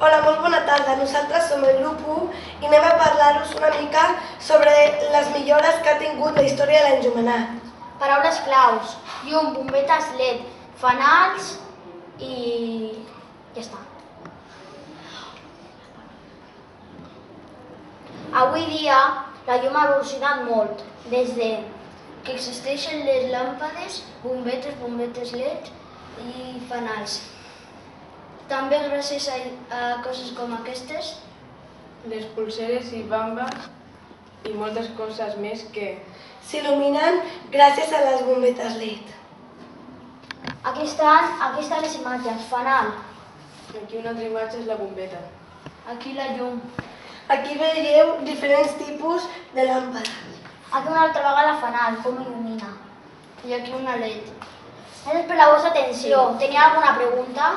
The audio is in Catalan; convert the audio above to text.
Hola, molt bona tarda. Nosaltres som el grup 1 i anem a parlar-vos una mica sobre les millores que ha tingut la història de l'enjumenat. Paraules claus. Llum, bombetes LED, fanals i... ja està. Avui dia la llum ha evolucionat molt, des de que existeixen les làmpades, bombetes, bombetes LED i fanals. També gràcies a, a coses com aquestes les pulseres i bambes i moltes coses més que S'il·luminen gràcies a les bombetes LED. Aquí estan, aquí estan les imatges, fanal, aquí una altra imatge és la bombeta. aquí la llum, Aquí veieu diferents tipus de làmpades. aquí una altra vegada fanal, com il·lumina. I aquí una LED. Gràcies per la vostra atenció. Tenia alguna pregunta?